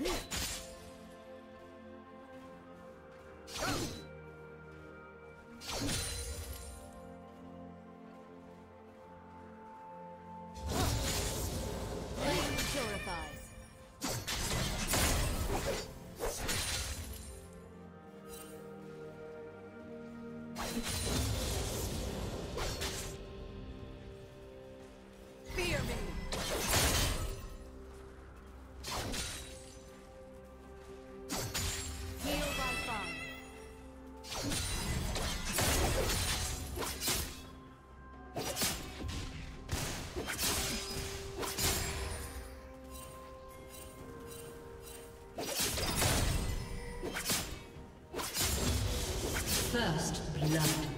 Yeah. First blood.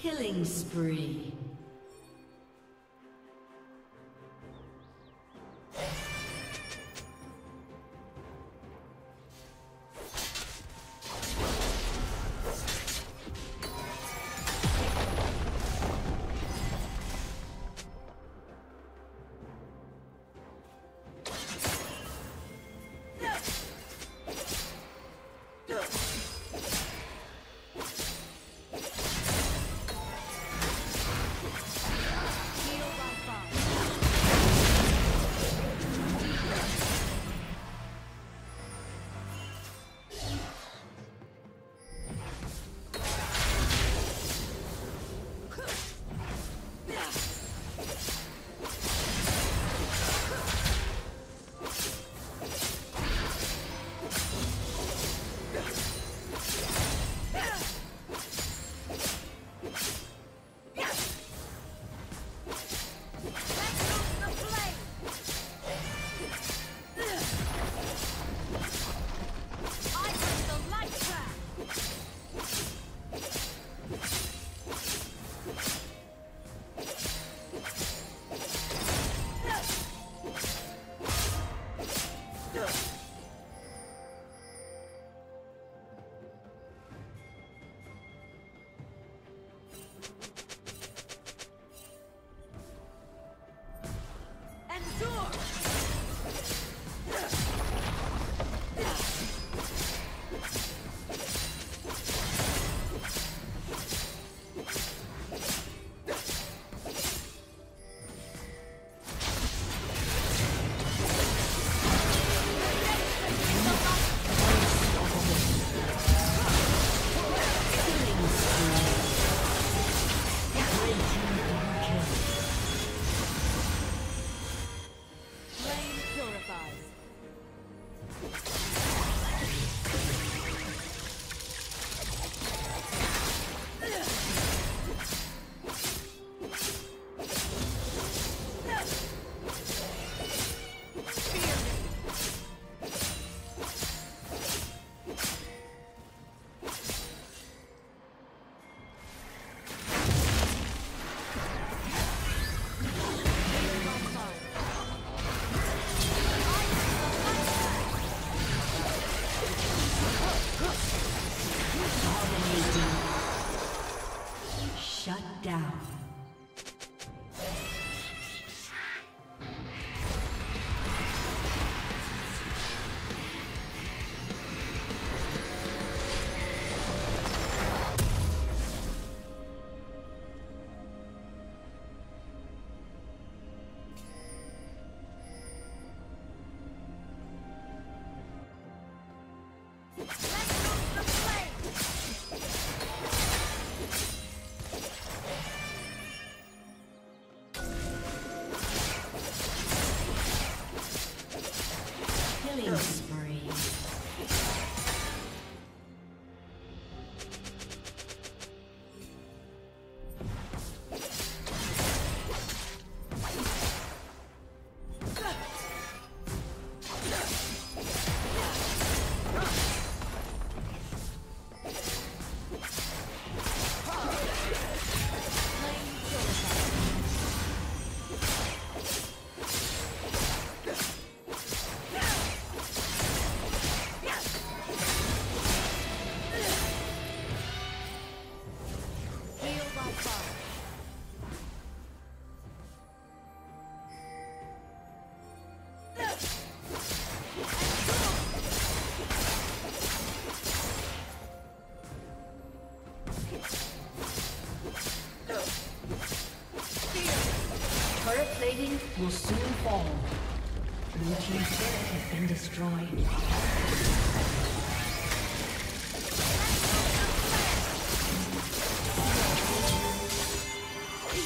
Killing spree.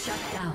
Shut down.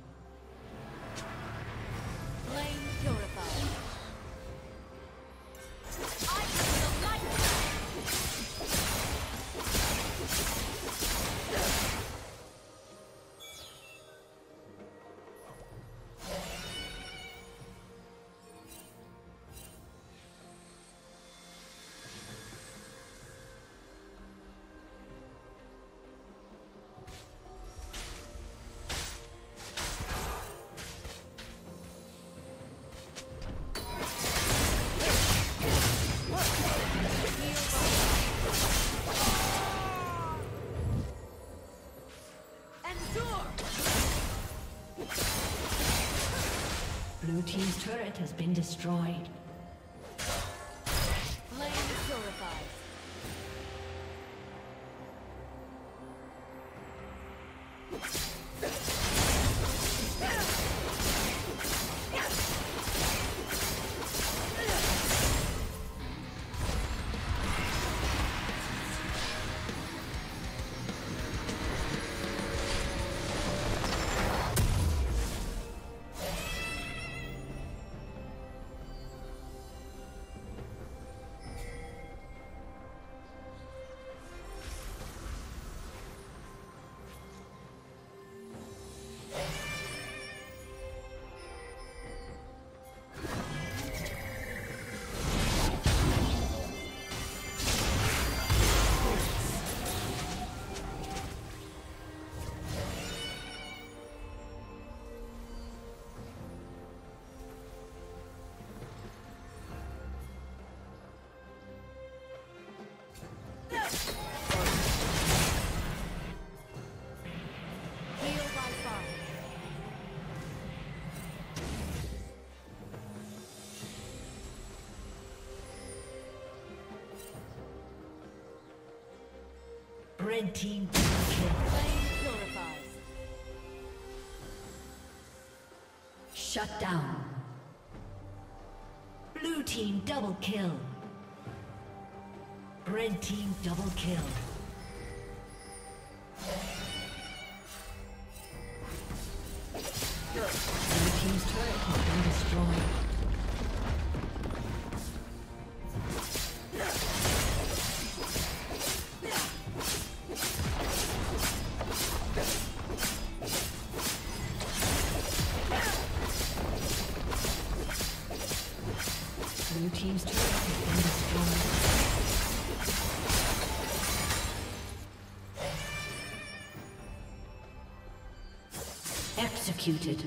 Has been destroyed. Red team. Shut down. Blue team double kill. Red team double kill. Blue team's turret has been destroyed. Executed.